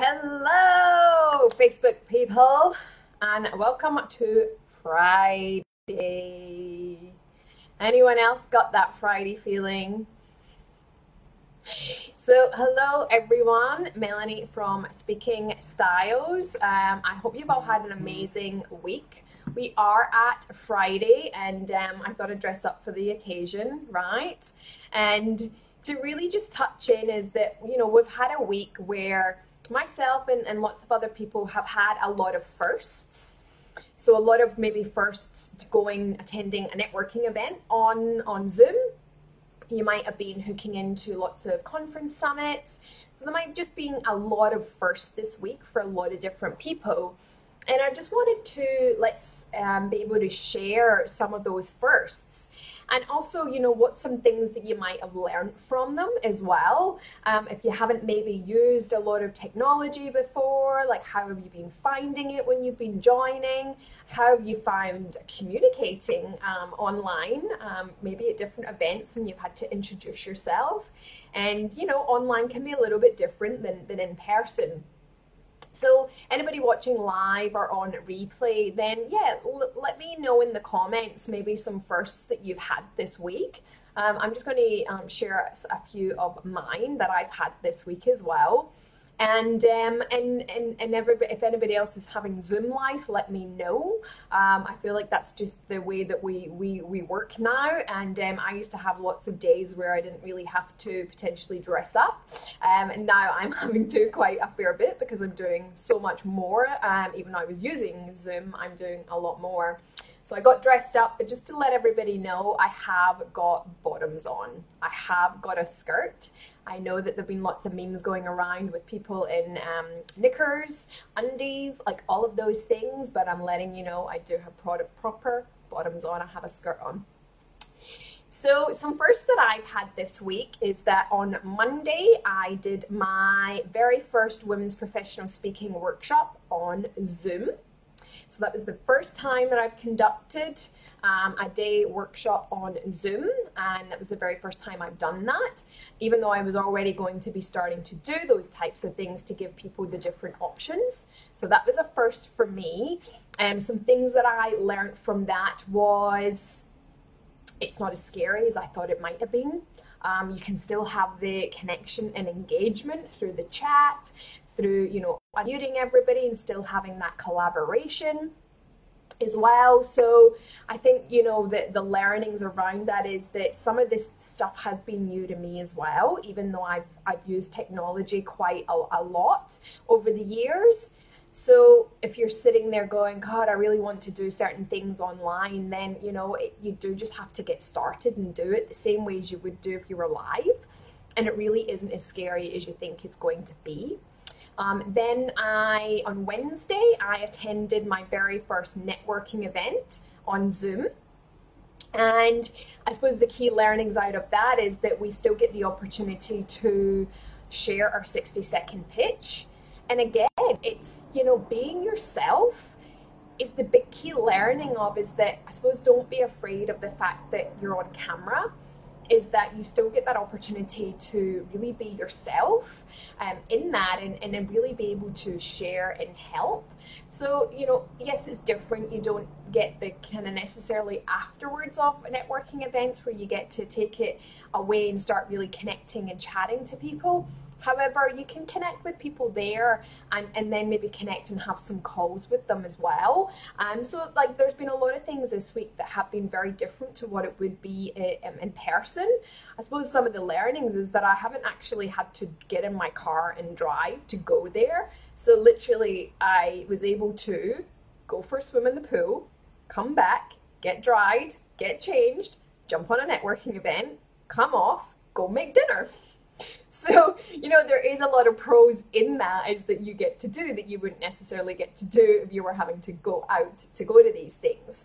Hello, Facebook people, and welcome to Friday. Anyone else got that Friday feeling? So, hello everyone, Melanie from Speaking Styles. Um, I hope you've all had an amazing week. We are at Friday, and um, I thought I'd dress up for the occasion, right? And to really just touch in is that, you know, we've had a week where myself and, and lots of other people have had a lot of firsts. So a lot of maybe firsts going attending a networking event on on Zoom. You might have been hooking into lots of conference summits. So there might just been a lot of firsts this week for a lot of different people. And I just wanted to let's um, be able to share some of those firsts and also you know what some things that you might have learned from them as well. Um, if you haven't maybe used a lot of technology before like how have you been finding it when you've been joining? How have you found communicating um, online? Um, maybe at different events and you've had to introduce yourself. And you know online can be a little bit different than, than in person so anybody watching live or on replay, then yeah, l- let me know in the comments maybe some firsts that you've had this week. Um, I'm just going to um, share a few of mine that I've had this week as well and um, and and and everybody, if anybody else is having Zoom life, let me know. Um, I feel like that's just the way that we we we work now. And um, I used to have lots of days where I didn't really have to potentially dress up, um, and now I'm having to quite a fair bit because I'm doing so much more. Um, even though I was using Zoom, I'm doing a lot more. So I got dressed up, but just to let everybody know, I have got bottoms on. I have got a skirt. I know that there have been lots of memes going around with people in um, knickers, undies, like all of those things, but I'm letting you know I do have product proper bottoms on. I have a skirt on. So, some first that I've had this week is that on Monday I did my very first women's professional speaking workshop on Zoom. So that was the first time that I've conducted um, a day workshop on Zoom, and that was the very first time I've done that, even though I was already going to be starting to do those types of things to give people the different options. So that was a first for me. And um, some things that I learned from that was it's not as scary as I thought it might have been. Um, you can still have the connection and engagement through the chat, through, you know, unmuting everybody and still having that collaboration as well. So I think, you know, that the learnings around that is that some of this stuff has been new to me as well, even though I've, I've used technology quite a, a lot over the years. So if you're sitting there going, God, I really want to do certain things online, then, you know, it, you do just have to get started and do it the same way as you would do if you were live. And it really isn't as scary as you think it's going to be. Um, then I, on Wednesday, I attended my very first networking event on Zoom. And I suppose the key learnings out of that is that we still get the opportunity to share our 60 second pitch. And again, it's, you know, being yourself is the big key learning of is that I suppose don't be afraid of the fact that you're on camera is that you still get that opportunity to really be yourself um, in that and, and really be able to share and help. So, you know, yes, it's different. You don't get the kind of necessarily afterwards of networking events where you get to take it away and start really connecting and chatting to people. However, you can connect with people there and, and then maybe connect and have some calls with them as well. Um, so, like, there's been a lot of things this week that have been very different to what it would be in, in person. I suppose some of the learnings is that I haven't actually had to get in my car and drive to go there. So, literally, I was able to go for a swim in the pool, come back, get dried, get changed, jump on a networking event, come off, go make dinner. So, you know, there is a lot of pros in that is that you get to do that you wouldn't necessarily get to do if you were having to go out to go to these things.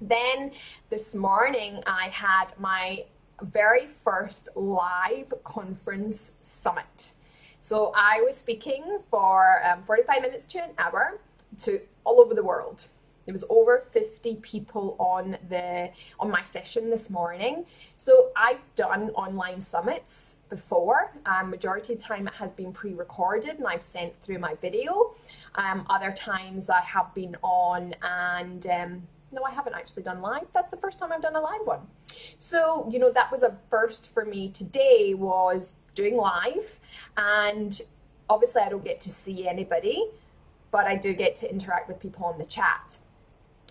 Then this morning I had my very first live conference summit. So I was speaking for um, 45 minutes to an hour to all over the world. There was over 50 people on the on my session this morning. So I've done online summits before. Um, majority of the time it has been pre-recorded and I've sent through my video. Um, other times I have been on and um, no, I haven't actually done live. That's the first time I've done a live one. So, you know, that was a first for me today was doing live and obviously I don't get to see anybody, but I do get to interact with people on the chat.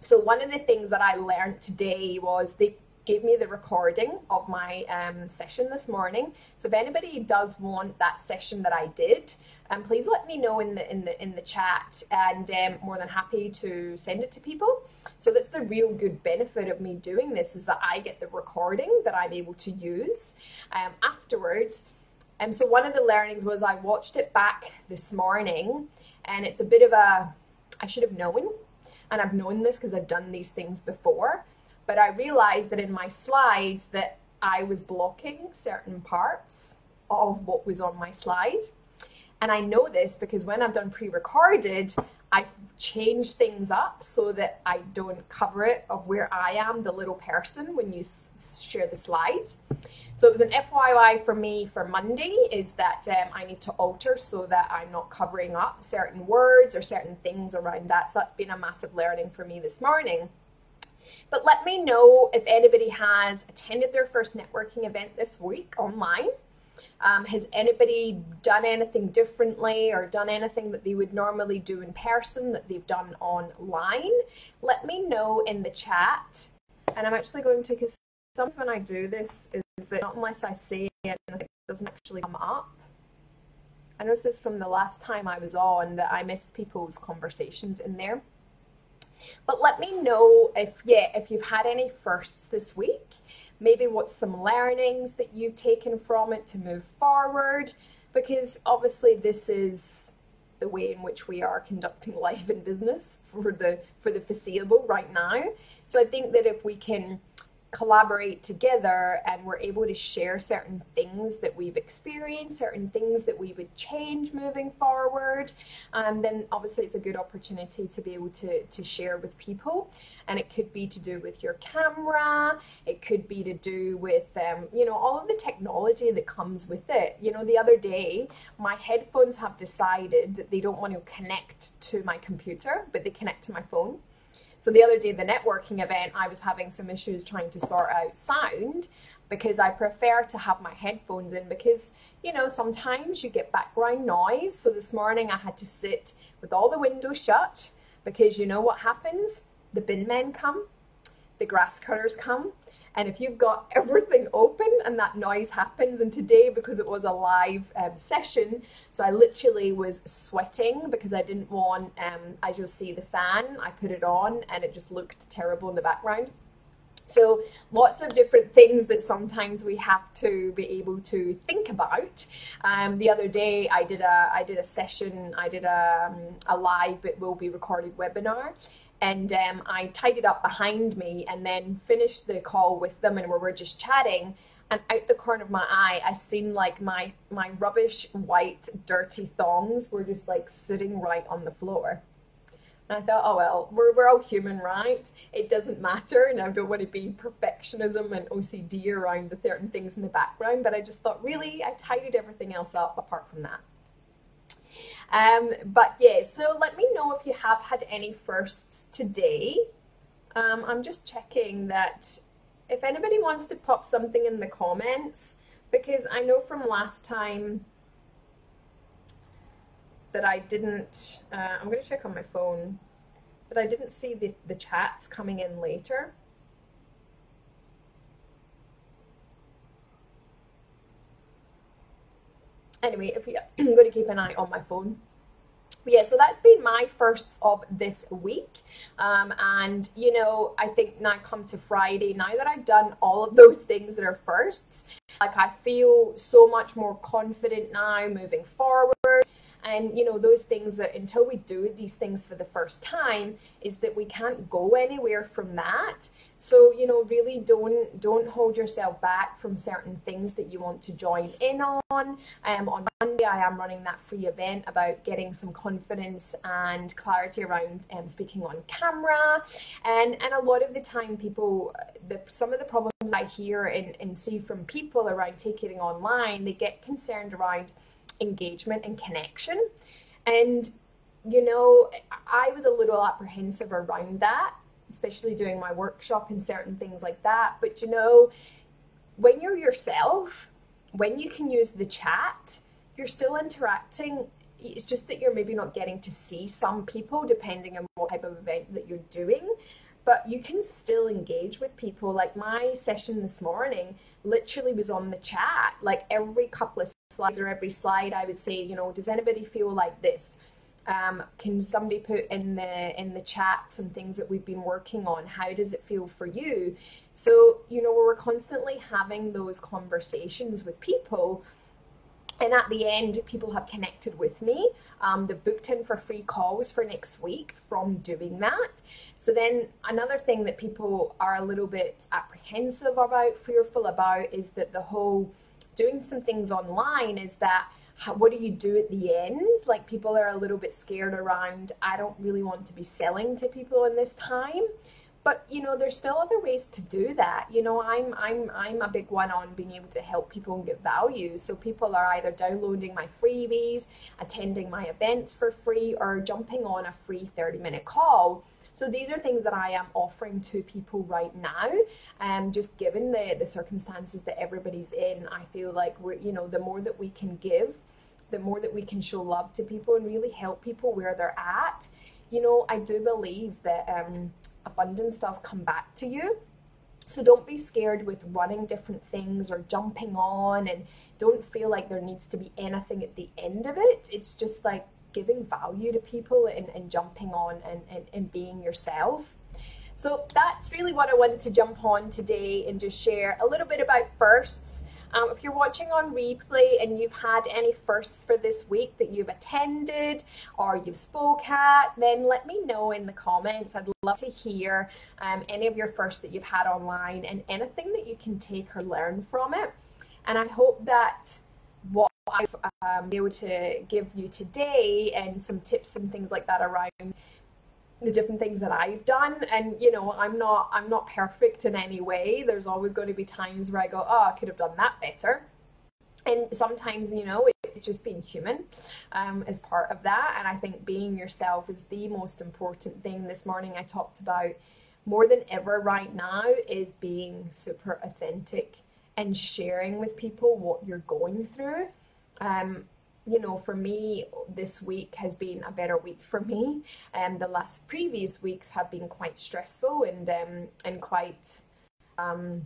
So one of the things that I learned today was they gave me the recording of my um, session this morning. So if anybody does want that session that I did, um, please let me know in the in the in the chat, and um, more than happy to send it to people. So that's the real good benefit of me doing this is that I get the recording that I'm able to use um, afterwards. And so one of the learnings was I watched it back this morning, and it's a bit of a I should have known, and I've known this because I've done these things before but I realized that in my slides that I was blocking certain parts of what was on my slide. And I know this because when I've done pre-recorded, I've changed things up so that I don't cover it of where I am, the little person, when you share the slides. So it was an FYI for me for Monday is that um, I need to alter so that I'm not covering up certain words or certain things around that. So that's been a massive learning for me this morning. But let me know if anybody has attended their first networking event this week online. Um, has anybody done anything differently or done anything that they would normally do in person that they've done online? Let me know in the chat. And I'm actually going to, because sometimes when I do this, is that unless I say it, it doesn't actually come up. I noticed this from the last time I was on that I missed people's conversations in there. But let me know if, yeah, if you've had any firsts this week, maybe what some learnings that you've taken from it to move forward, because obviously this is the way in which we are conducting life and business for the for the foreseeable right now. So I think that if we can collaborate together and we're able to share certain things that we've experienced, certain things that we would change moving forward, and um, then obviously it's a good opportunity to be able to, to share with people. And it could be to do with your camera, it could be to do with, um, you know, all of the technology that comes with it. You know, the other day, my headphones have decided that they don't want to connect to my computer, but they connect to my phone. So the other day, the networking event, I was having some issues trying to sort out sound because I prefer to have my headphones in because, you know, sometimes you get background noise. So this morning I had to sit with all the windows shut because you know what happens? The bin men come, the grass cutters come, and if you've got everything open and that noise happens, and today because it was a live um, session, so I literally was sweating because I didn't want, um, as you'll see, the fan, I put it on and it just looked terrible in the background. So lots of different things that sometimes we have to be able to think about. Um, the other day I did a I did a session, I did a, um, a live but will be recorded webinar and um, I tidied up behind me and then finished the call with them and we were just chatting. And out the corner of my eye I seen like my my rubbish white dirty thongs were just like sitting right on the floor. And I thought oh well we're, we're all human right? It doesn't matter. And I don't want to be perfectionism and OCD around the certain things in the background. But I just thought really I tidied everything else up apart from that um, but yeah, so let me know if you have had any firsts today. Um, I'm just checking that if anybody wants to pop something in the comments, because I know from last time that I didn't, uh, I'm going to check on my phone, that I didn't see the, the chats coming in later. Anyway, if I'm going to keep an eye on my phone. yeah, so that's been my first of this week. Um, and, you know, I think now come to Friday, now that I've done all of those things that are firsts, like I feel so much more confident now moving forward and you know those things that until we do these things for the first time is that we can't go anywhere from that so you know really don't don't hold yourself back from certain things that you want to join in on um, on Monday, I am running that free event about getting some confidence and clarity around um, speaking on camera. And, and a lot of the time, people, the, some of the problems I hear and, and see from people around taking online, they get concerned around engagement and connection. And, you know, I was a little apprehensive around that, especially doing my workshop and certain things like that. But, you know, when you're yourself, when you can use the chat, you're still interacting. It's just that you're maybe not getting to see some people depending on what type of event that you're doing. But you can still engage with people. Like my session this morning literally was on the chat. Like every couple of slides or every slide, I would say, you know, does anybody feel like this? Um, can somebody put in the in the chat some things that we've been working on? How does it feel for you? So you know we're constantly having those conversations with people. And at the end, people have connected with me. Um, they've booked in for free calls for next week from doing that. So then another thing that people are a little bit apprehensive about, fearful about, is that the whole doing some things online is that what do you do at the end? Like people are a little bit scared around, I don't really want to be selling to people in this time. But you know, there's still other ways to do that. You know, I'm I'm I'm a big one on being able to help people and get value. So people are either downloading my freebies, attending my events for free, or jumping on a free 30 minute call so these are things that I am offering to people right now. And um, just given the, the circumstances that everybody's in, I feel like we're, you know, the more that we can give, the more that we can show love to people and really help people where they're at. You know, I do believe that um, abundance does come back to you. So don't be scared with running different things or jumping on and don't feel like there needs to be anything at the end of it. It's just like giving value to people and, and jumping on and, and, and being yourself. So that's really what I wanted to jump on today and just share a little bit about firsts. Um, if you're watching on replay and you've had any firsts for this week that you've attended or you've spoke at, then let me know in the comments. I'd love to hear um, any of your firsts that you've had online and anything that you can take or learn from it. And I hope that what I've um, been able to give you today and some tips and things like that around the different things that I've done. And you know I'm not I'm not perfect in any way. There's always going to be times where I go oh I could have done that better. And sometimes you know it's just being human um, as part of that. And I think being yourself is the most important thing. This morning I talked about more than ever right now is being super authentic and sharing with people what you're going through um, you know, for me, this week has been a better week for me. Um, the last previous weeks have been quite stressful and um, and quite, um,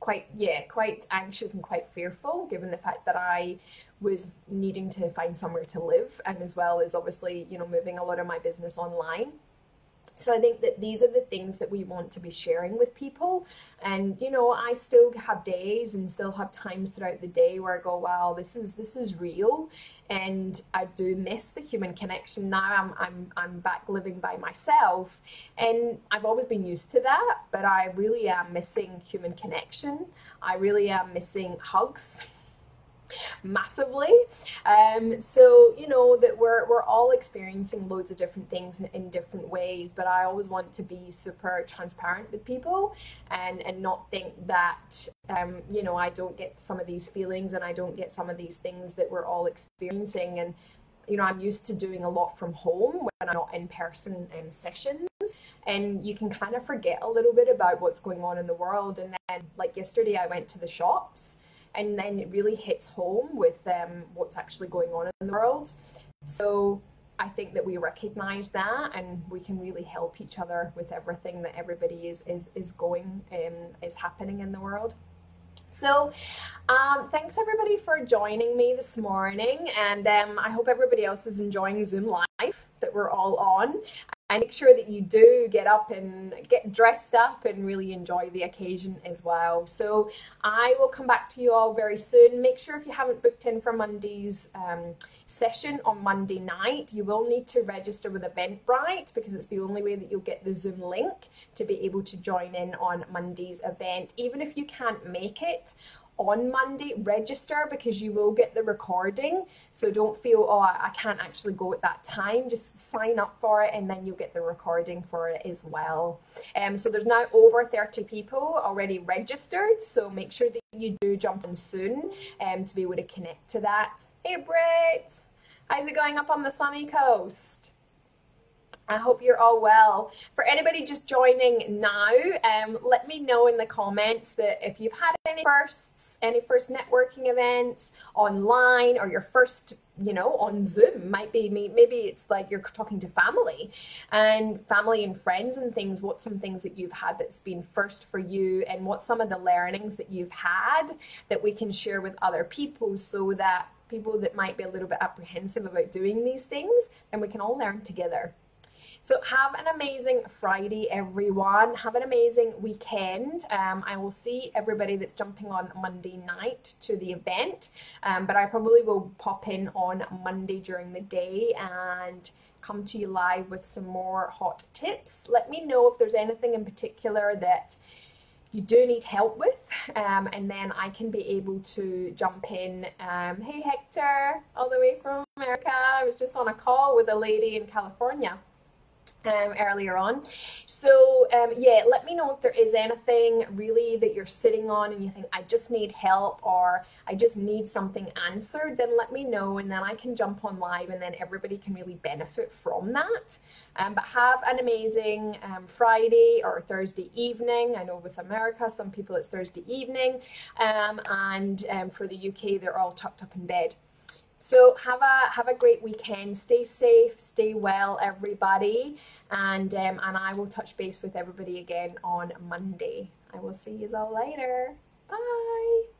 quite yeah, quite anxious and quite fearful, given the fact that I was needing to find somewhere to live, and as well as obviously, you know, moving a lot of my business online. So I think that these are the things that we want to be sharing with people. And you know, I still have days and still have times throughout the day where I go, wow, this is this is real. And I do miss the human connection. Now I'm I'm I'm back living by myself. And I've always been used to that, but I really am missing human connection. I really am missing hugs massively. Um, so you know that we're we're all experiencing loads of different things in, in, different ways, but I always want to be super transparent with people and and not think that um, you know I don't get some of these feelings and I don't get some of these things that we're all experiencing and. You know, I'm used to doing a lot from home when I'm not in person um, sessions, and you can kind of forget a little bit about what's going on in the world. And then, like yesterday, I went to the shops, and then it really hits home with um, what's actually going on in the world. So I think that we recognize that and we can really help each other with everything that everybody is is, is going um, is happening in the world. So, um, thanks everybody for joining me this morning, and um, I hope everybody else is enjoying Zoom Live that we're all on and make sure that you do get up and get dressed up and really enjoy the occasion as well. So I will come back to you all very soon. Make sure if you haven't booked in for Monday's um, session on Monday night, you will need to register with Eventbrite because it's the only way that you'll get the Zoom link to be able to join in on Monday's event. Even if you can't make it, on Monday, register because you will get the recording. So don't feel, oh, I can't actually go at that time. Just sign up for it and then you'll get the recording for it as well. Um, so there's now over 30 people already registered. So make sure that you do jump in soon um, to be able to connect to that. Hey, Britt, how's it going up on the sunny coast? I hope you're all well. For anybody just joining now, um, let me know in the comments that if you've had any firsts, any first networking events online, or your first, you know, on Zoom. Might be me maybe it's like you're talking to family and family and friends and things. What some things that you've had that's been first for you, and what some of the learnings that you've had that we can share with other people so that people that might be a little bit apprehensive about doing these things, then we can all learn together. So have an amazing Friday, everyone. Have an amazing weekend. Um, I will see everybody that's jumping on Monday night to the event, um, but I probably will pop in on Monday during the day and come to you live with some more hot tips. Let me know if there's anything in particular that you do need help with, um, and then I can be able to jump in. Um, hey, Hector, all the way from America. I was just on a call with a lady in California um, earlier on. So um, yeah, let me know if there is anything really that you're sitting on and you think I just need help or I just need something answered. Then let me know, and then I can jump on live, and then everybody can really benefit from that. Um, but have an amazing um, Friday or Thursday evening. I know with America, some people it's Thursday evening, um, and um, for the UK, they're all tucked up in bed. So have a have a great weekend. Stay safe, stay well, everybody, and um, and I will touch base with everybody again on Monday. I will see you all later. Bye.